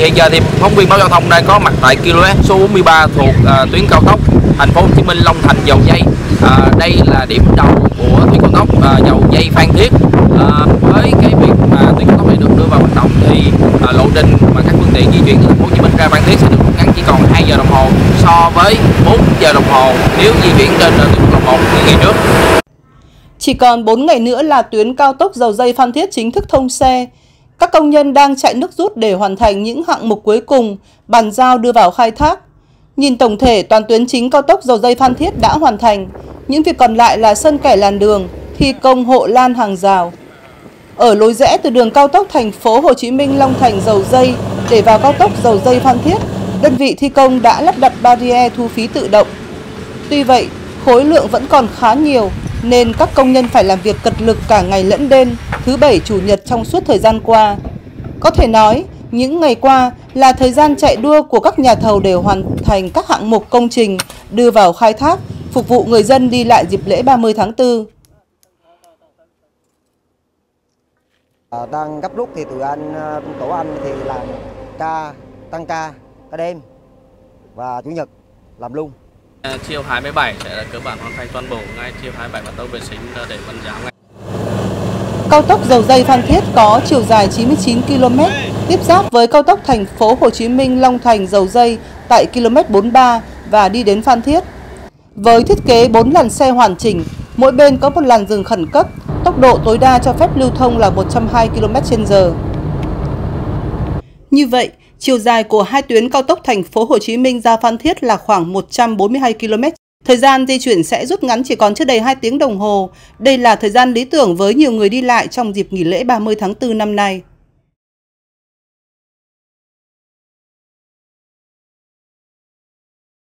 Hiện giờ thì phóng viên báo giao thông đang có mặt tại km số 43 thuộc uh, tuyến cao tốc thành phố Hồ Chí Minh Long Thành dầu dây. Uh, đây là điểm đầu của tuyến cao tốc uh, dầu dây Phan Thiết. Uh, với cái việc mà tuyến cao tốc này được đưa vào hoạt động thì uh, lộ trình mà các phương tiện di chuyển từ thành phố Hồ Chí Minh ra Phan Thiết sẽ được rút ngắn chỉ còn 2 giờ đồng hồ so với 4 giờ đồng hồ nếu di chuyển trên uh, tuyến quốc lộ 1 như ngày trước. Chỉ còn 4 ngày nữa là tuyến cao tốc dầu dây Phan Thiết chính thức thông xe. Các công nhân đang chạy nước rút để hoàn thành những hạng mục cuối cùng, bàn giao đưa vào khai thác. Nhìn tổng thể, toàn tuyến chính cao tốc dầu dây Phan Thiết đã hoàn thành. Những việc còn lại là sơn kẻ làn đường, thi công hộ lan hàng rào. Ở lối rẽ từ đường cao tốc thành phố Hồ Chí Minh Long Thành dầu dây để vào cao tốc dầu dây Phan Thiết, đơn vị thi công đã lắp đặt barrier thu phí tự động. Tuy vậy, khối lượng vẫn còn khá nhiều nên các công nhân phải làm việc cật lực cả ngày lẫn đêm, thứ bảy chủ nhật trong suốt thời gian qua. Có thể nói, những ngày qua là thời gian chạy đua của các nhà thầu để hoàn thành các hạng mục công trình đưa vào khai thác, phục vụ người dân đi lại dịp lễ 30 tháng 4. À, đang gấp rút thì tụi anh tổ anh thì làm ca tăng ca ca đêm và chủ nhật làm luôn chiều 27 sẽ là cơ bản hoàn thành toàn bộ ngay chiều 27 và tàu vệ sinh để vận giáo ngay. Cao tốc dầu dây Phan Thiết có chiều dài 99 km, tiếp giáp với cao tốc thành phố Hồ Chí Minh Long Thành dầu dây tại km 43 và đi đến Phan Thiết. Với thiết kế 4 làn xe hoàn chỉnh, mỗi bên có một làn dừng khẩn cấp, tốc độ tối đa cho phép lưu thông là 120 km/h. Như vậy, Chiều dài của hai tuyến cao tốc thành phố Hồ Chí Minh ra Phan Thiết là khoảng 142 km. Thời gian di chuyển sẽ rút ngắn chỉ còn chưa đầy 2 tiếng đồng hồ. Đây là thời gian lý tưởng với nhiều người đi lại trong dịp nghỉ lễ 30 tháng 4 năm nay.